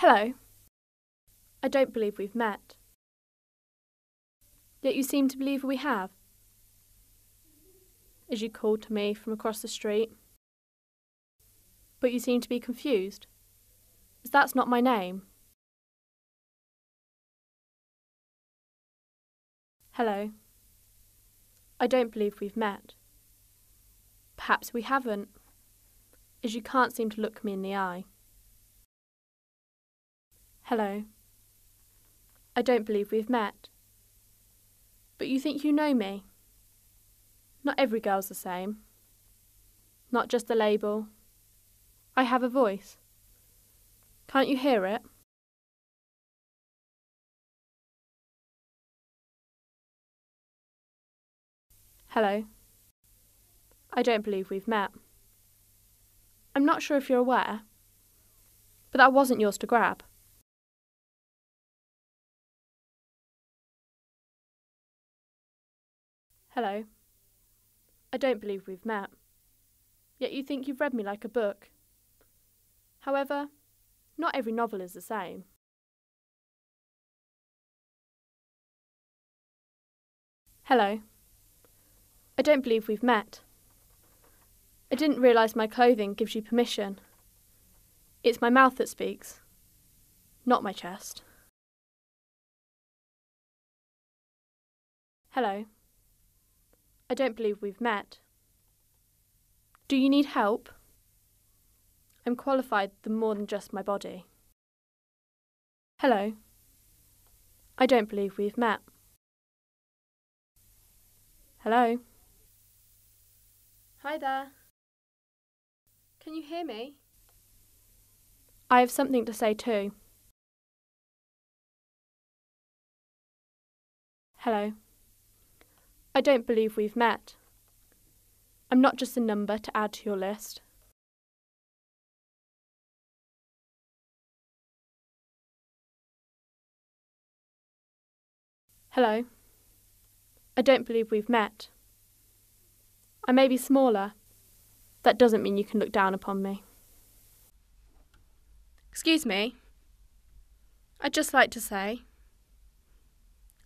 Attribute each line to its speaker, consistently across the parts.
Speaker 1: Hello. I don't believe we've met. Yet you seem to believe we have. As you called to me from across the street. But you seem to be confused, as that's not my name. Hello. I don't believe we've met. Perhaps we haven't, as you can't seem to look me in the eye. Hello. I don't believe we've met. But you think you know me? Not every girl's the same. Not just a label. I have a voice. Can't you hear it? Hello. I don't believe we've met. I'm not sure if you're aware, but that wasn't yours to grab. Hello. I don't believe we've met. Yet you think you've read me like a book. However, not every novel is the same. Hello. I don't believe we've met. I didn't realise my clothing gives you permission. It's my mouth that speaks, not my chest. Hello. I don't believe we've met. Do you need help? I'm qualified than more than just my body. Hello. I don't believe we've met. Hello. Hi there. Can you hear me? I have something to say too. Hello. I don't believe we've met. I'm not just a number to add to your list. Hello. I don't believe we've met. I may be smaller. That doesn't mean you can look down upon me. Excuse me. I'd just like to say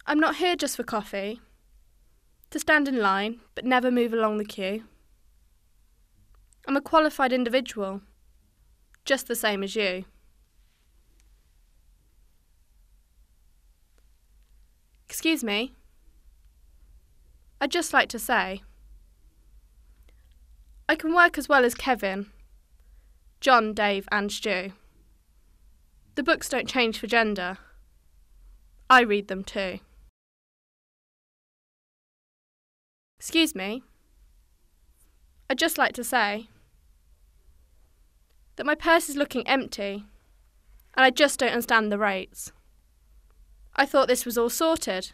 Speaker 1: I'm not here just for coffee, to stand in line but never move along the queue. I'm a qualified individual, just the same as you. Excuse me. I'd just like to say I can work as well as Kevin, John, Dave, and Stu. The books don't change for gender. I read them too. Excuse me. I'd just like to say that my purse is looking empty and I just don't understand the rates. I thought this was all sorted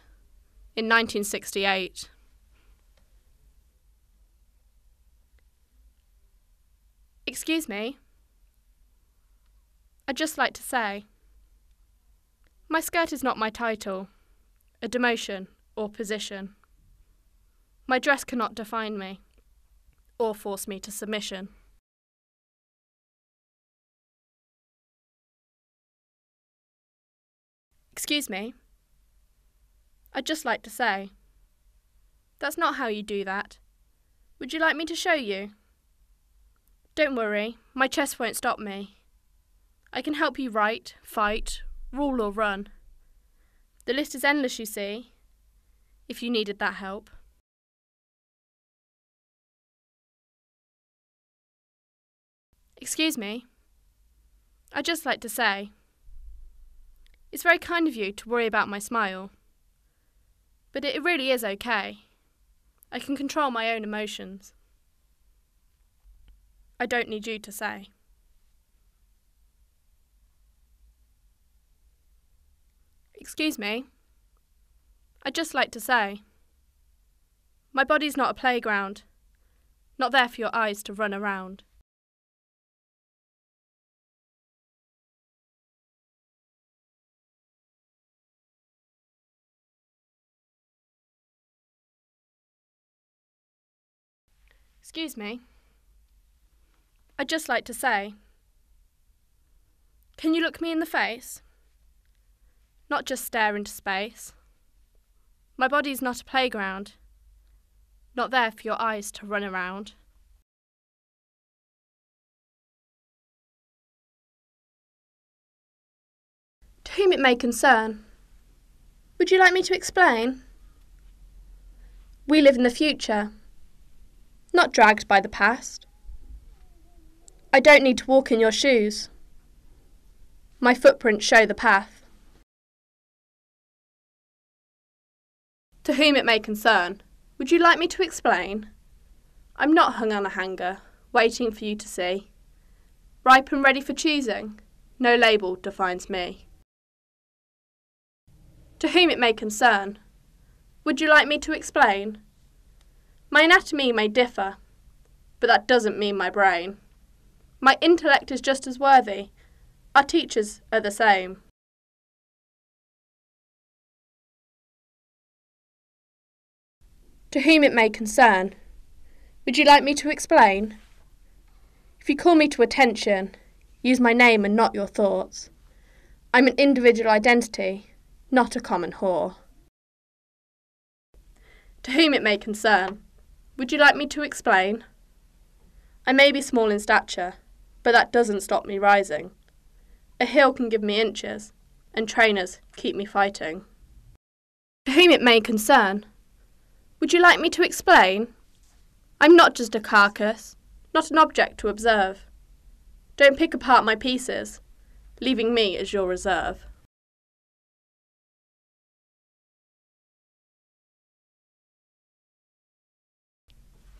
Speaker 1: in 1968. Excuse me. I'd just like to say my skirt is not my title, a demotion, or position. My dress cannot define me or force me to submission. Excuse me. I'd just like to say that's not how you do that. Would you like me to show you? Don't worry, my chest won't stop me. I can help you write, fight, rule, or run. The list is endless, you see, if you needed that help. Excuse me. I'd just like to say, it's very kind of you to worry about my smile, but it really is okay. I can control my own emotions. I don't need you to say. Excuse me. I'd just like to say. My body's not a playground, not there for your eyes to run around. Excuse me. I'd just like to say Can you look me in the face? Not just stare into space. My body's not a playground, not there for your eyes to run around. To whom it may concern, would you like me to explain? We live in the future, not dragged by the past. I don't need to walk in your shoes. My footprints show the path. To whom it may concern, would you like me to explain? I'm not hung on a hanger, waiting for you to see. Ripe and ready for choosing, no label defines me. To whom it may concern, would you like me to explain? My anatomy may differ, but that doesn't mean my brain. My intellect is just as worthy. Our teachers are the same. To whom it may concern, would you like me to explain? If you call me to attention, use my name and not your thoughts. I'm an individual identity, not a common whore. To whom it may concern, would you like me to explain? I may be small in stature, but that doesn't stop me rising. A hill can give me inches, and trainers keep me fighting. To whom it may concern, would you like me to explain? I'm not just a carcass, not an object to observe. Don't pick apart my pieces, leaving me as your reserve.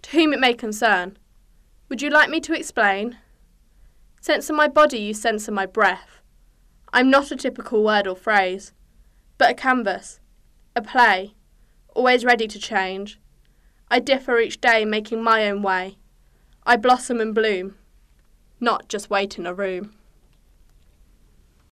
Speaker 1: To whom it may concern, would you like me to explain? Censor my body, you censor my breath. I'm not a typical word or phrase, but a canvas, a play, always ready to change. I differ each day, making my own way. I blossom and bloom, not just wait in a room.